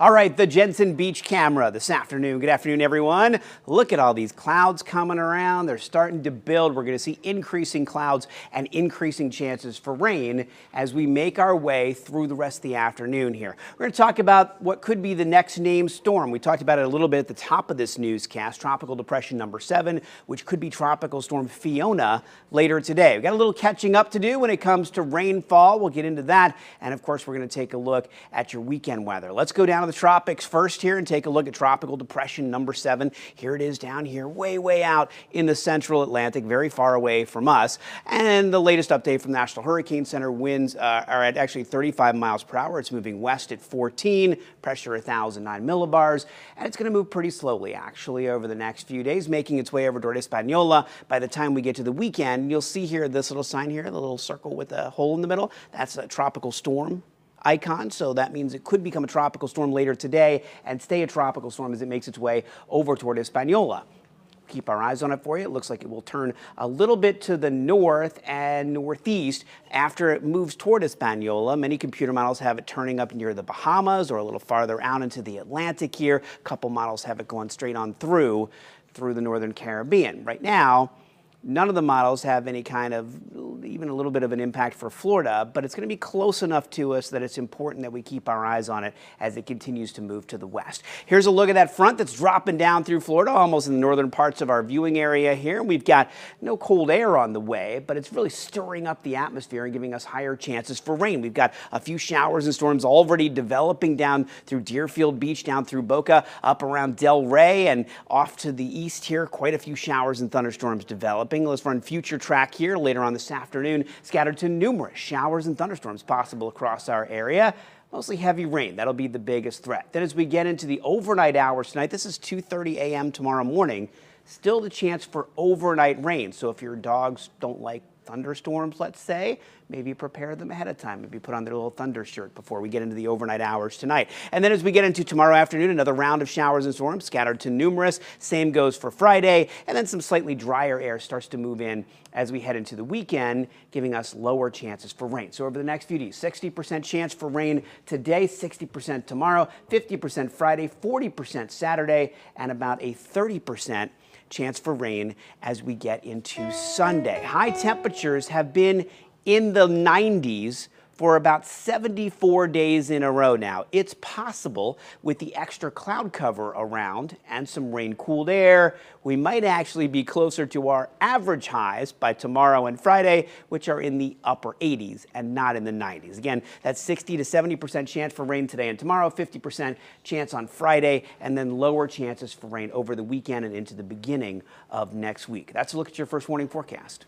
All right, the Jensen Beach camera this afternoon. Good afternoon, everyone. Look at all these clouds coming around. They're starting to build. We're going to see increasing clouds and increasing chances for rain as we make our way through the rest of the afternoon here. We're going to talk about what could be the next named storm. We talked about it a little bit at the top of this newscast, Tropical Depression number seven, which could be Tropical Storm Fiona later today. We've got a little catching up to do when it comes to rainfall. We'll get into that. And of course, we're going to take a look at your weekend weather. Let's go down to the tropics first here and take a look at tropical depression number seven. Here it is down here, way, way out in the central Atlantic, very far away from us. And the latest update from the National Hurricane Center winds uh, are at actually 35 miles per hour. It's moving west at 14, pressure 1,009 millibars, and it's going to move pretty slowly actually over the next few days, making its way over toward Hispaniola. By the time we get to the weekend, you'll see here this little sign here, the little circle with a hole in the middle. That's a tropical storm icon, so that means it could become a tropical storm later today and stay a tropical storm as it makes its way over toward Hispaniola keep our eyes on it for you. It looks like it will turn a little bit to the north and northeast after it moves toward Hispaniola. Many computer models have it turning up near the Bahamas or a little farther out into the Atlantic here. A couple models have it going straight on through through the northern Caribbean. Right now, none of the models have any kind of even a little bit of an impact for Florida, but it's going to be close enough to us that it's important that we keep our eyes on it as it continues to move to the west. Here's a look at that front that's dropping down through Florida, almost in the northern parts of our viewing area here. We've got no cold air on the way, but it's really stirring up the atmosphere and giving us higher chances for rain. We've got a few showers and storms already developing down through Deerfield Beach, down through Boca, up around Delray, and off to the east here. Quite a few showers and thunderstorms developing. Let's run future track here later on this afternoon afternoon, scattered to numerous showers and thunderstorms possible across our area mostly heavy rain. That'll be the biggest threat. Then as we get into the overnight hours tonight, this is 2.30 a.m. tomorrow morning, still the chance for overnight rain. So if your dogs don't like thunderstorms, let's say, maybe prepare them ahead of time. Maybe put on their little thunder shirt before we get into the overnight hours tonight. And then as we get into tomorrow afternoon, another round of showers and storms scattered to numerous. Same goes for Friday. And then some slightly drier air starts to move in as we head into the weekend, giving us lower chances for rain. So over the next few days, 60% chance for rain today, 60% tomorrow, 50% Friday, 40% Saturday, and about a 30% chance for rain as we get into Sunday. High temperatures have been in the 90s for about 74 days in a row now. It's possible with the extra cloud cover around and some rain cooled air, we might actually be closer to our average highs by tomorrow and Friday, which are in the upper 80s and not in the 90s. Again, that's 60 to 70% chance for rain today and tomorrow, 50% chance on Friday, and then lower chances for rain over the weekend and into the beginning of next week. That's a look at your first warning forecast.